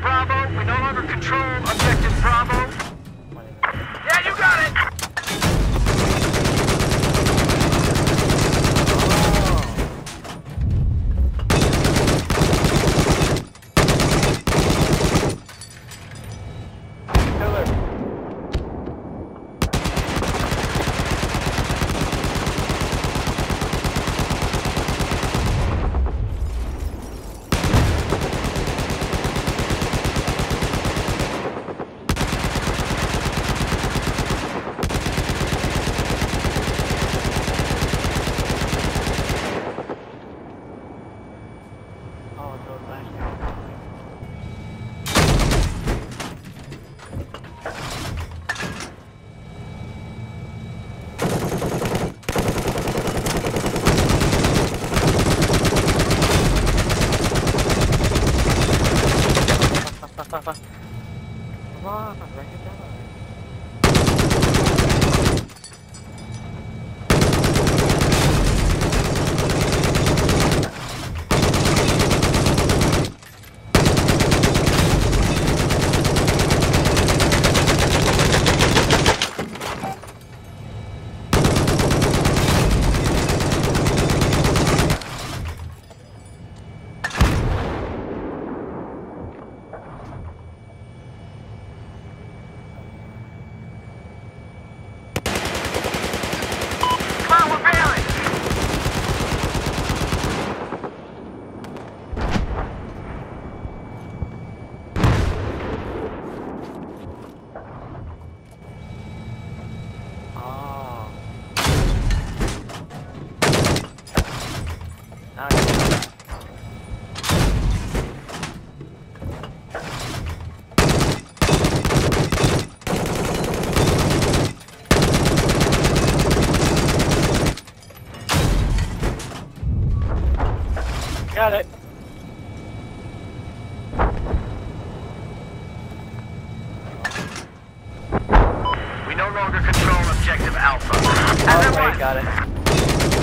Bravo, we no longer control objective Bravo. pas pas pas pas wah pas banyak Got it. We no longer control objective Alpha. And Okay, got it.